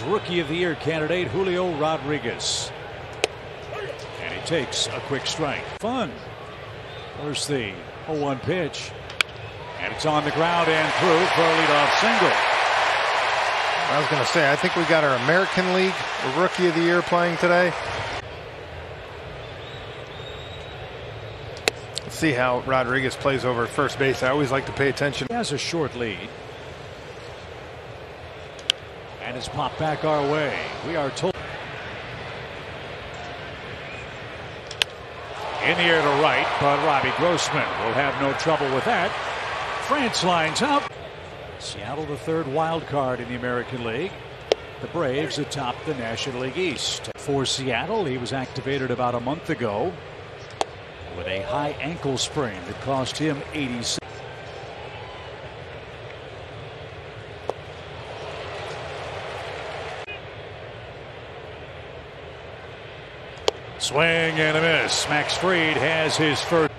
Rookie of the Year candidate Julio Rodriguez. And he takes a quick strike. Fun. There's the 0-1 pitch. And it's on the ground and through for a leadoff single. I was going to say, I think we got our American League Rookie of the Year playing today. Let's see how Rodriguez plays over at first base. I always like to pay attention. He has a short lead. It's popped back our way. We are told. In the air to right, but Robbie Grossman will have no trouble with that. France lines up. Seattle, the third wild card in the American League. The Braves atop the National League East. For Seattle, he was activated about a month ago with a high ankle sprain that cost him 86. Swing and a miss. Max Fried has his first.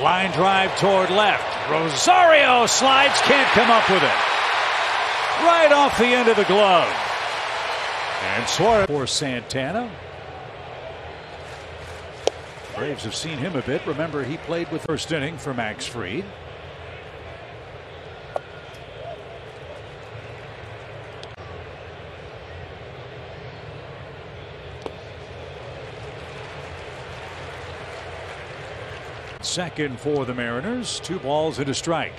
Line drive toward left. Rosario slides, can't come up with it. Right off the end of the glove. And Suarez for Santana. Braves have seen him a bit. Remember, he played with first inning for Max Fried. Second for the Mariners. Two balls and a strike.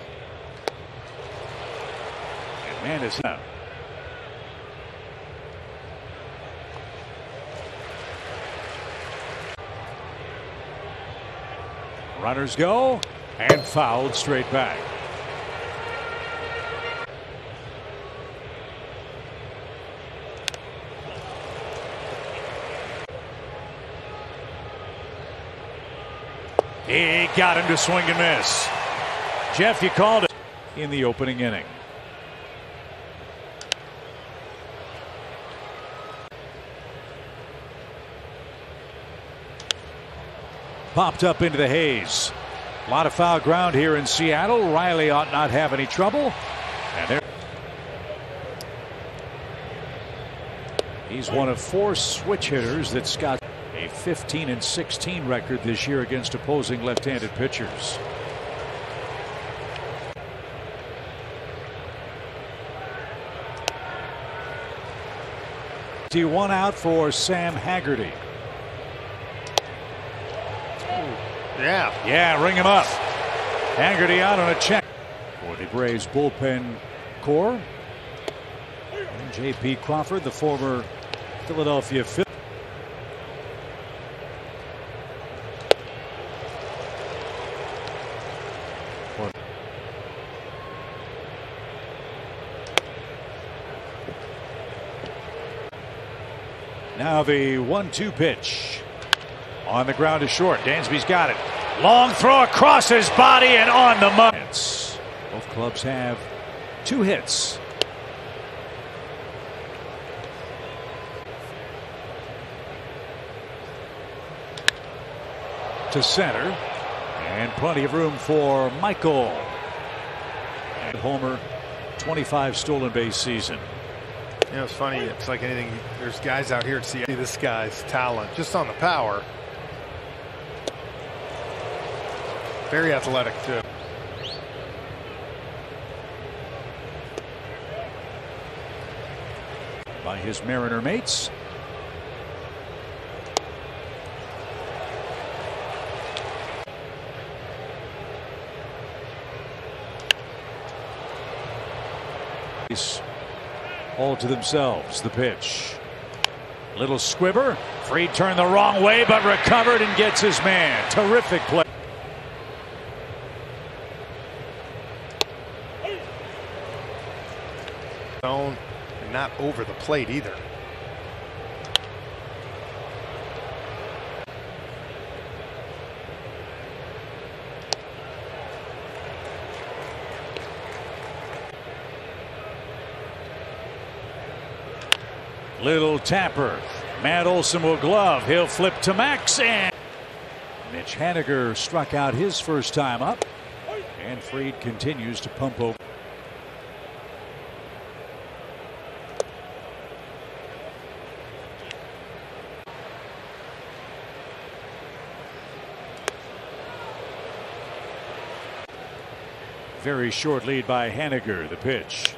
And man is out. Runners go and fouled straight back. He got him to swing and miss. Jeff, you called it in the opening inning. Popped up into the haze. A lot of foul ground here in Seattle. Riley ought not have any trouble. And there. He's one of four switch hitters that Scott a 15 and 16 record this year against opposing left-handed pitchers. One out for Sam Haggerty. Yeah. Yeah, ring him up. Haggerty out on a check for the Braves bullpen core. And J.P. Crawford, the former Philadelphia Phillies. Now the one-two pitch. On the ground is short. Dansby's got it. Long throw across his body and on the mud. Both clubs have two hits. To center. And plenty of room for Michael. And Homer, 25 stolen base season. You know, it's funny. It's like anything. There's guys out here to see this guy's talent just on the power. Very athletic, too. By his Mariner mates. All to themselves. The pitch. Little squibber. Fried turned the wrong way, but recovered and gets his man. Terrific play. Zone and not over the plate either. Little Tapper. Matt Olson will glove. He'll flip to Max. And Mitch Haniger struck out his first time up. And Fried continues to pump over. Very short lead by Haniger. The pitch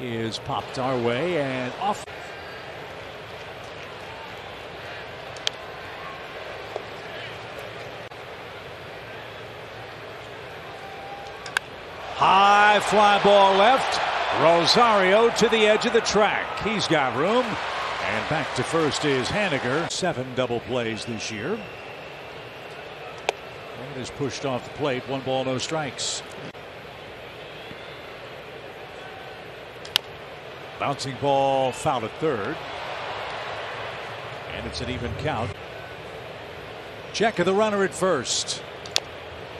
is popped our way and off. High fly ball left. Rosario to the edge of the track. He's got room. And back to first is Haniger. Seven double plays this year. And is pushed off the plate. One ball, no strikes. Bouncing ball foul at third. And it's an even count. Check of the runner at first.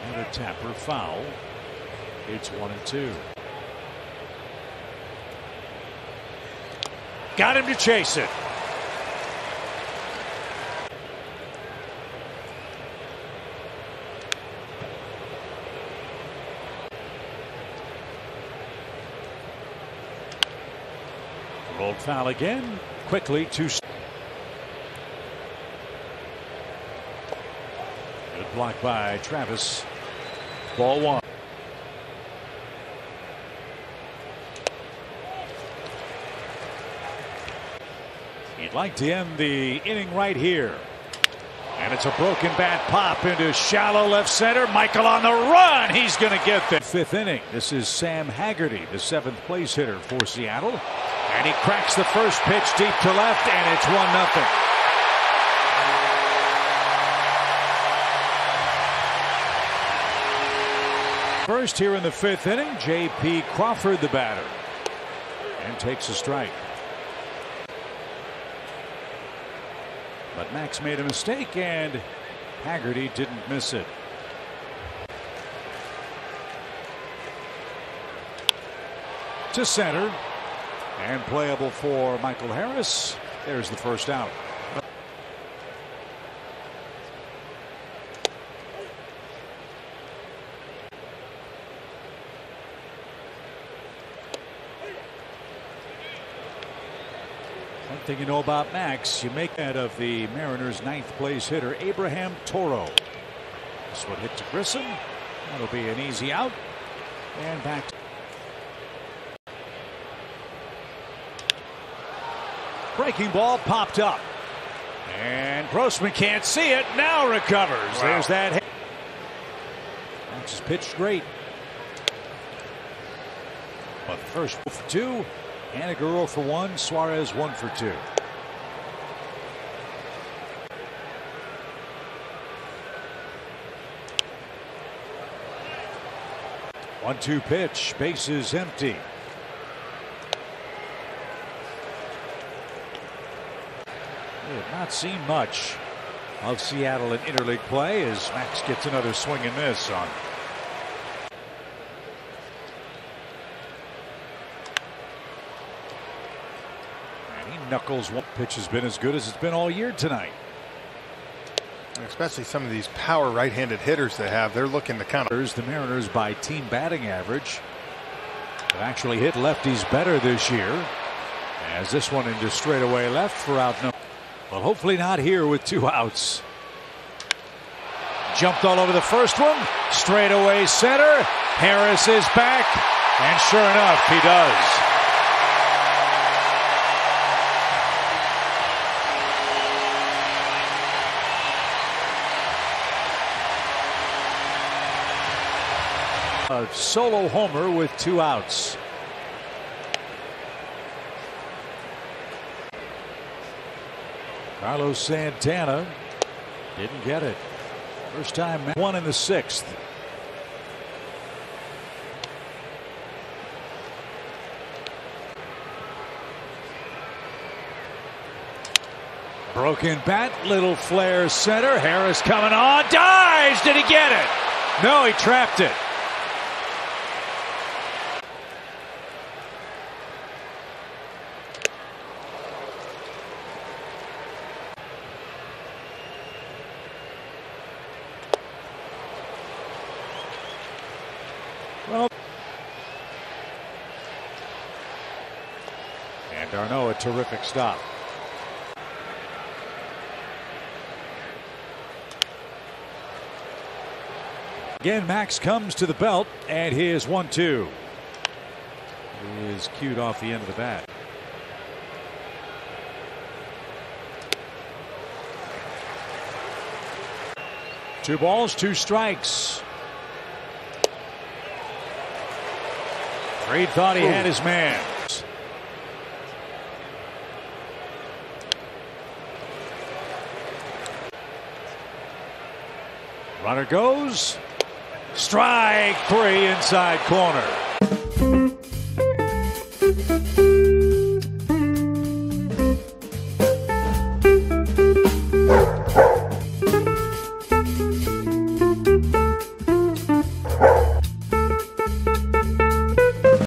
And a tapper foul. It's one and two. Got him to chase it. Rolled foul again. Quickly to. Good block by Travis. Ball one. He'd like to end the inning right here. And it's a broken bat pop into shallow left center. Michael on the run. He's going to get the fifth inning. This is Sam Haggerty, the seventh place hitter for Seattle. And he cracks the first pitch deep to left, and it's 1 0. First here in the fifth inning, J.P. Crawford, the batter, and takes a strike. But Max made a mistake, and Haggerty didn't miss it. To center. And playable for Michael Harris. There's the first out. Thing you know about Max, you make that of the Mariners' ninth place hitter, Abraham Toro. This one hit to Grissom. That'll be an easy out. And back. Breaking ball popped up. And Grossman can't see it. Now recovers. Wow. There's that. Hit. Max is pitched great. But first for two. Haniger for 1, Suarez 1 for 2. One two pitch, bases empty. We have not seen much of Seattle in interleague play as Max gets another swing and miss on knuckles one pitch has been as good as it's been all year tonight. Especially some of these power right-handed hitters they have. They're looking to kind of. The Mariners by team batting average have actually hit lefties better this year. As this one into straightaway left for out number. Well, hopefully not here with two outs. Jumped all over the first one. Straightaway center. Harris is back. And sure enough, he does. Solo homer with two outs. Carlos Santana didn't get it. First time one in the sixth. Broken bat, little flare center. Harris coming on, dives. Did he get it? No, he trapped it. Well, and d'Arnaud, a terrific stop. Again, Max comes to the belt, and here's one two. Is cued off the end of the bat. Two balls, two strikes. Fried thought he Ooh. had his man. Runner goes. Strike three inside corner.